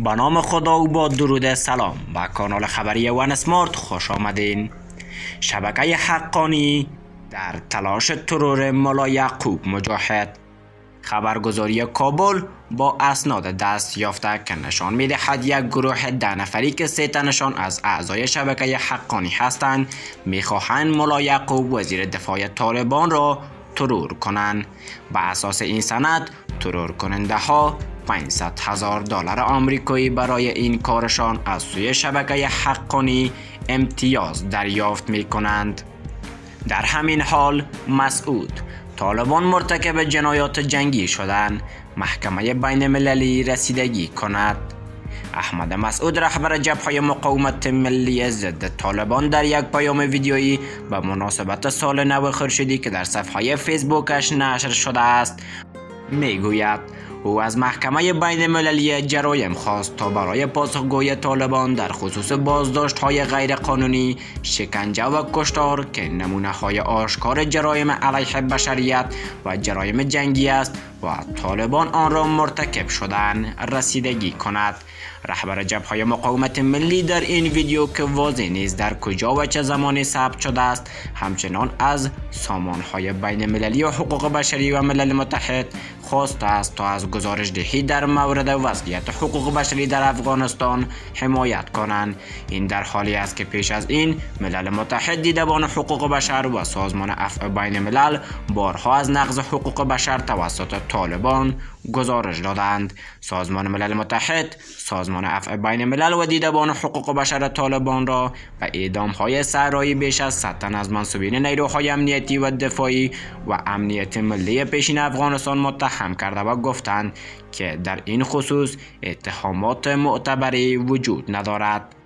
با نام خدا و با درود سلام. به کانال خبری ون سمارت خوش آمدین. شبکه حقانی در تلاش ترور ملا یعقوب مجاهد. خبرگزاری کابل با اسناد دست یافته که نشان می‌دهد یک گروه ده نفری که سه تنشان از اعضای شبکه حقانی هستند می‌خواهند ملا یعقوب وزیر دفاع طالبان را ترور کنند. به اساس این سند ترور کننده ها 500 هزار دلار آمریکایی برای این کارشان از سوی شبکه حقانی امتیاز دریافت می کنند. در همین حال مسعود طالبان مرتکب جنایات جنگی شدن محکمه بین المللی رسیدگی کند احمد مسعود رهبر جبهه مقاومت ملی ضد طالبان در یک پیام ویدیویی به مناسبت سال نو خورشیدی که در صفحه فیسبوکش نشر شده است می‌گوید او از محکمه بین المللی جرایم خواست تا برای پاسخگوی طالبان در خصوص بازداشت های غیر قانونی، شکنجه و کشتار که نمونه های آشکار جرایم علیه بشریت و جرایم جنگی است و طالبان آن را مرتکب شدن رسیدگی کند. رهبر جبهه مقاومت ملی در این ویدیو که واضح نیست در کجا و چه زمانی ثبت شده است همچنان از های بین مللی و حقوق بشری و ملل متحد خواسته است تا از گزارش دهی در مورد وضعیت حقوق بشری در افغانستان حمایت کنند. این در حالی است که پیش از این ملل متحد دیدبان حقوق بشر و سازمان افع بین ملل بارها از نقض حقوق بشر توسط طالبان گزارش دادند. سازمان ملل متحد سازمان افع بین ملل و دیدبان حقوق بشر طالبان را به اعدام های سرایی بیش از 100 تن از منصوبین نیروهای امنیتی و دفاعی و امنیت ملی پیشین افغانستان متهم کرده و گفتند که در این خصوص اتهامات معتبری وجود ندارد.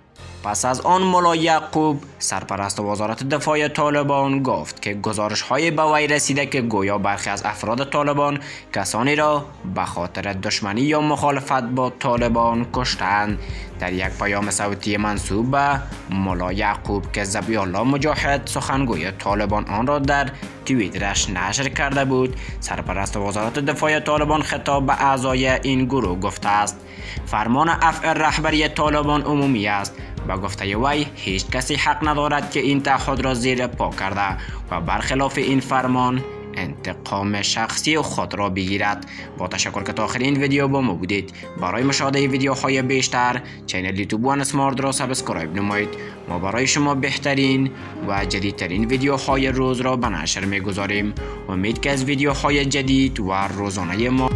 پس از آن ملا یعقوب سرپرست وزارت دفاع طالبان گفت که گزارش های به وی رسیده که گویا برخی از افراد طالبان کسانی را به خاطر دشمنی یا مخالفت با طالبان کشتند در یک پیام صوتی منصوب به ملا یعقوب که زبی الله مجاهد سخنگوی طالبان آن را در توییترش نشر کرده بود سرپرست وزارت دفاع طالبان خطاب به اعضای این گروه گفته است فرمان افع رهبری طالبان عمومی است. و گفته وی هیچ کسی حق ندارد که این تعهد را زیر پا کرده و برخلاف این فرمان انتقام شخصی خود را بگیرد. با تشکر که تا آخرین ویدیو با ما بودید. برای مشاهده ویدیوهای بیشتر channel یوتیوب One Smart را subscribe نمایید. ما برای شما بهترین و جدیدترین ویدیوهای روز را به نشر می‌گذاریم. امید که از ویدیوهای جدید و روزانه ما